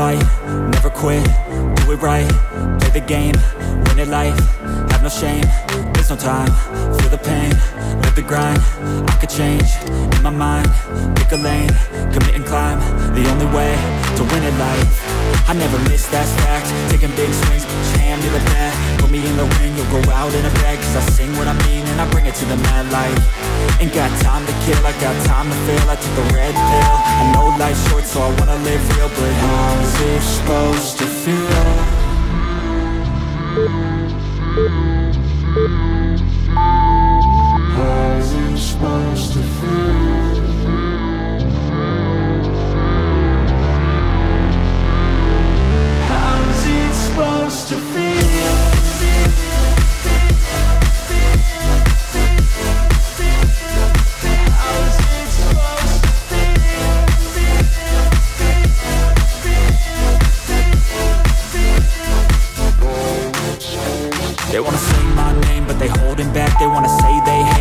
fight, never quit, do it right Play the game, win it life, have no shame There's no time, feel the pain, live the grind I could change, in my mind, pick a lane Commit and climb, the only way to win it life. I never miss, that's fact, taking big swings, hand to the bat Put me in the ring, you'll go out in a bag Cause I to the mad light Ain't got time to kill, I got time to feel I took the red pill, I know life's short so I wanna live real But how's it supposed to feel? They wanna say they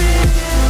feel?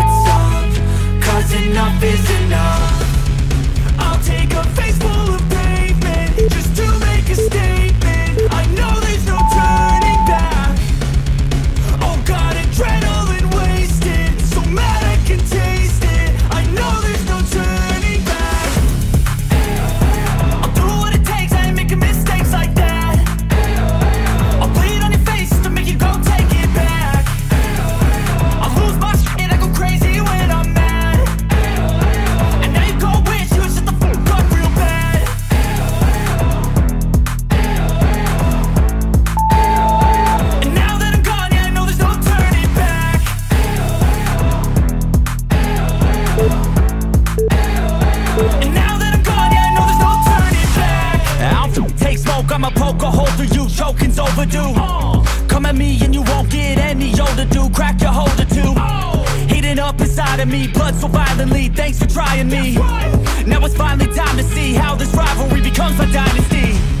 overdue Come at me and you won't get any older, dude, crack your holder too. Heating up inside of me, blood so violently, thanks for trying me. Now it's finally time to see how this rivalry becomes my dynasty